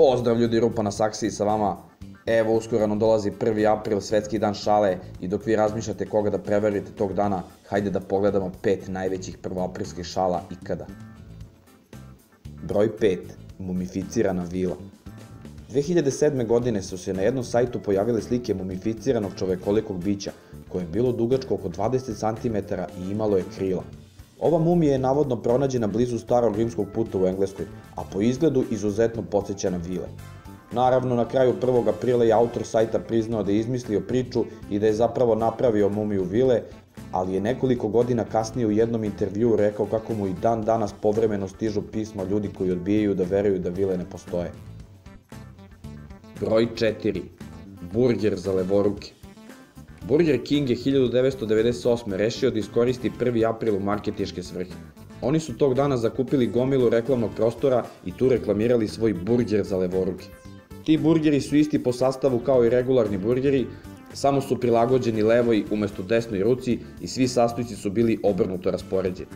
Pozdrav ljudi Rupa na saksiji sa vama. Evo uskoro nam dolazi 1. april, svetski dan šale i dok vi razmišljate koga da preverite tog dana, hajde da pogledamo pet najvećih prvoaprilskih šala ikada. Broj 5. Mumificirana vila. 2007. godine su se na jednom sajtu pojavile slike mumificiranog čovekolikog bića, koje je bilo dugačko oko 20 cm i imalo je krila. Ova mumija je navodno pronađena blizu starog rimskog puta u Engleskoj, a po izgledu izuzetno podsjeća na vile. Naravno, na kraju 1. aprila je autor sajta priznao da je izmislio priču i da je zapravo napravio mumiju vile, ali je nekoliko godina kasnije u jednom intervjuu rekao kako mu i dan danas povremeno stižu pisma ljudi koji odbijaju da veruju da vile ne postoje. Broj 4. Burger za levoruke. Burger King je 1998. rešio da iskoristi 1. april u marketiške svrhe. Oni su tog dana zakupili gomilu reklamnog prostora i tu reklamirali svoj burger za levoruke. Ti burgeri su isti po sastavu kao i regularni burgeri, samo su prilagođeni levoj umesto desnoj ruci i svi sastojci su bili obrnuto raspoređeni.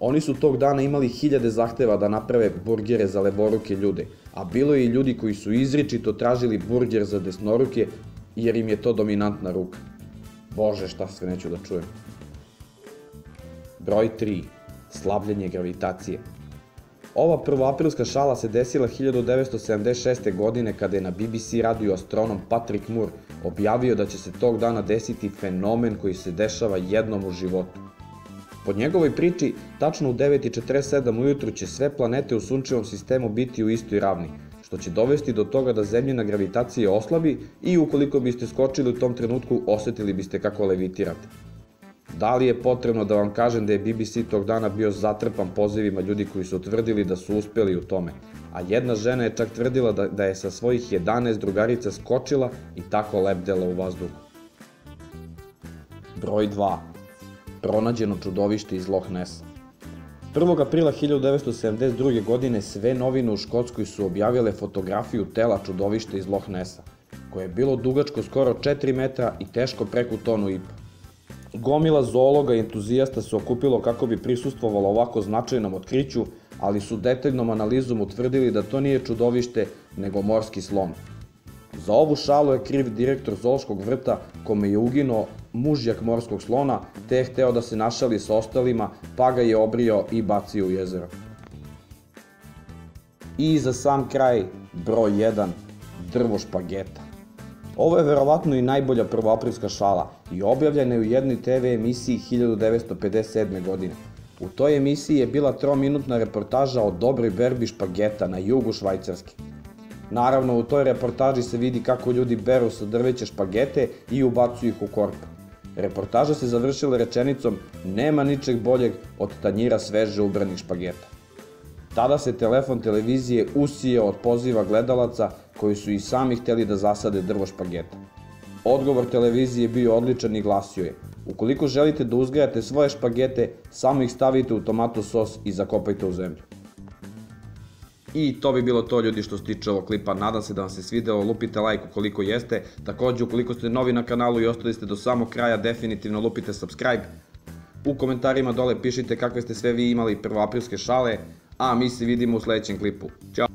Oni su tog dana imali hiljade zahteva da naprave burgere za levoruke ljude, a bilo je i ljudi koji su izričito tražili burger za desnoruke jer im je to dominantna ruka. Bože, šta sve neću da čujem. Broj 3. Slabljenje gravitacije. Ova prvoaprilska šala se desila 1976. godine kada je na BBC radio astronom Patrick Moore objavio da će se tog dana desiti fenomen koji se dešava jednom u životu. Po njegovoj priči, tačno u 9.47 ujutru će sve planete u sunčevom sistemu biti u istoj ravni, što će dovesti do toga da zemljina gravitacija oslabi i ukoliko biste skočili u tom trenutku osetili biste kako levitirate. Da li je potrebno da vam kažem da je BBC tog dana bio zatrpan pozivima ljudi koji su tvrdili da su uspeli u tome, a jedna žena je čak tvrdila da, da je sa svojih 11 drugarica skočila i tako lebdela u vazduhu. Broj 2. Pronađeno čudovište iz Loch Nessa. 1. aprila 1972. godine sve novine u Škotskoj su objavile fotografiju tela čudovišta iz Loch Nessa, koje je bilo dugačko skoro 4 metra i teško preko tonu i po. Gomila zoologa i entuzijasta se okupilo kako bi prisustvovalo ovako značajnom otkriću, ali su detaljnom analizom utvrdili da to nije čudovište, nego morski slon. Za ovu šalu je kriv direktor zoološkog vrta kome je uginuo mužjak morskog slona, te je hteo da se našali sa ostalima, pa ga je obrio i bacio u jezero. I za sam kraj, broj 1, drvo špageta. Ovo je verovatno i najbolja prvoaprilska šala i objavljena je u jednoj TV emisiji 1957. godine. U toj emisiji je bila trominutna reportaža o dobroj berbi špageta na jugu Švajcarske. Naravno, u toj reportaži se vidi kako ljudi beru sa drveće špagete i ubacuju ih u korpu. Reportaža se završila rečenicom nema ničeg boljeg od tanjira sveže ubranih špageta. Tada se telefon televizije usije od poziva gledalaca koji su i sami hteli da zasade drvo špageta. Odgovor televizije je bio odličan i glasio je Ukoliko želite da uzgajate svoje špagete, samo ih stavite u tomato sos i zakopajte u zemlju. I to bi bilo to ljudi što se tiče ovog klipa, nadam se da vam se svideo, lupite like ukoliko jeste, takođe ukoliko ste novi na kanalu i ostali ste do samog kraja, definitivno lupite subscribe, u komentarima dole pišite kakve ste sve vi imali prvoaprilske šale, a mi se vidimo u sledećem klipu. Ćao!